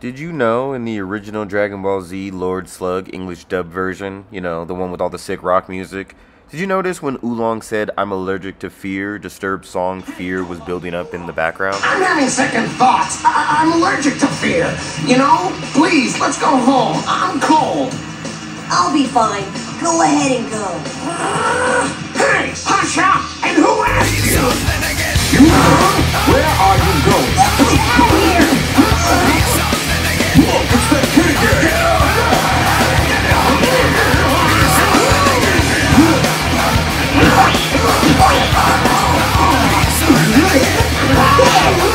Did you know in the original Dragon Ball Z Lord Slug English dub version, you know, the one with all the sick rock music, did you notice when Oolong said, I'm allergic to fear, Disturbed song Fear was building up in the background? I'm having second thoughts. I- I'm allergic to fear. You know? Please, let's go home. I'm cold. I'll be fine. Go ahead and go. Ah! Yeah.